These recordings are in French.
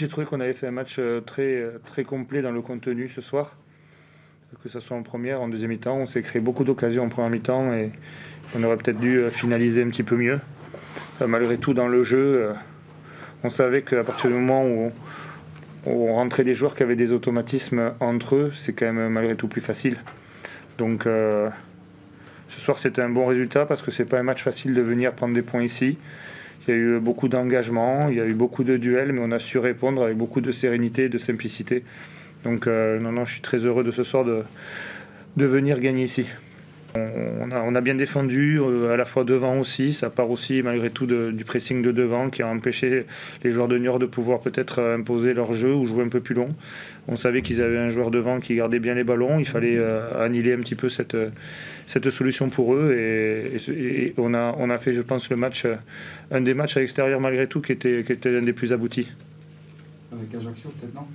J'ai trouvé qu'on avait fait un match euh, très, euh, très complet dans le contenu ce soir. Que ce soit en première, en deuxième mi-temps. On s'est créé beaucoup d'occasions en première mi-temps et on aurait peut-être dû euh, finaliser un petit peu mieux. Malgré tout, dans le jeu, on savait qu'à partir du moment où on rentrait des joueurs qui avaient des automatismes entre eux, c'est quand même malgré tout plus facile. Donc ce soir, c'était un bon résultat parce que c'est pas un match facile de venir prendre des points ici. Il y a eu beaucoup d'engagement, il y a eu beaucoup de duels, mais on a su répondre avec beaucoup de sérénité et de simplicité. Donc euh, non, non, je suis très heureux de ce soir de, de venir gagner ici. On a, bien défendu, euh, à la fois devant aussi. Ça part aussi, malgré tout, du pressing de devant qui a empêché les joueurs de Niort de pouvoir peut-être euh, imposer leur jeu ou jouer un peu plus long. On savait qu'ils avaient un joueur devant qui gardait bien les ballons. Il fallait euh, annihiler un petit peu cette, cette solution pour eux. Et, on, a, fait, je pense, le match, un des matchs à l'extérieur, malgré tout, qui était, qui l'un des plus aboutis. Avec Ajaccio, peut-être, non?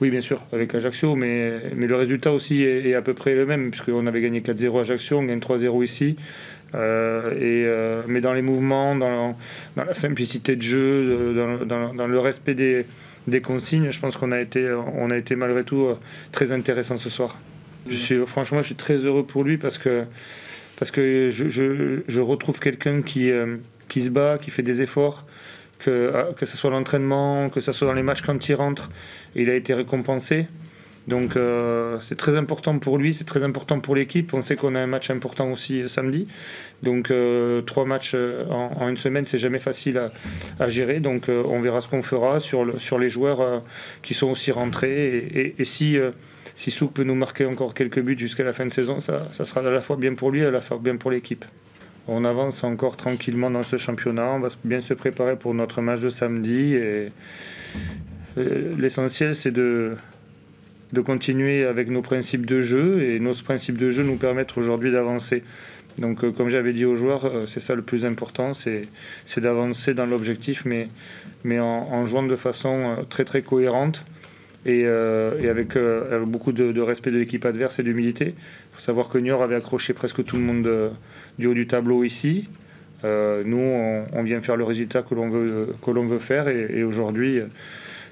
Oui, bien sûr, avec Ajaccio, mais, mais le résultat aussi est, à peu près le même, puisqu'on avait gagné 4-0 Ajaccio, on gagne 3-0 ici. Euh, et, euh, mais dans les mouvements, dans, dans, la simplicité de jeu, dans, dans, le respect des, des, consignes, je pense qu'on a, été, on a été malgré tout euh, très intéressant ce soir. Je suis, franchement, je suis très heureux pour lui parce que, parce que je, je, je retrouve quelqu'un qui, qui se bat, qui fait des efforts que, euh, que ce soit l'entraînement, que ce soit dans les matchs quand il rentre, il a été récompensé. Donc euh, c'est très important pour lui, c'est très important pour l'équipe. On sait qu'on a un match important aussi euh, samedi. Donc trois matchs en, une semaine, c'est jamais facile à, gérer. Donc on verra ce qu'on fera sur, le, sur les joueurs qui sont aussi rentrés. Et, si, si Souk peut nous marquer encore quelques buts jusqu'à la fin de saison, ça, ça sera à la fois bien pour lui et à la fois bien pour l'équipe. On avance encore tranquillement dans ce championnat. On va bien se préparer pour notre match de samedi. Et l'essentiel, c'est de, continuer avec nos principes de jeu. Et nos principes de jeu nous permettent aujourd'hui d'avancer. Donc, euh, comme j'avais dit aux joueurs, euh, c'est ça le plus important, c'est d'avancer dans l'objectif, mais, mais en, jouant de façon euh, très très cohérente et, avec, beaucoup de, respect de l'équipe adverse et d'humilité. Il faut savoir que Niort avait accroché presque tout le monde du haut du tableau ici. Euh, nous, on, vient faire le résultat que l'on veut, que l'on veut faire et, aujourd'hui,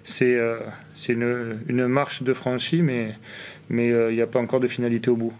c'est, euh, une, marche de franchie, mais, euh, il n'y a pas encore de finalité au bout.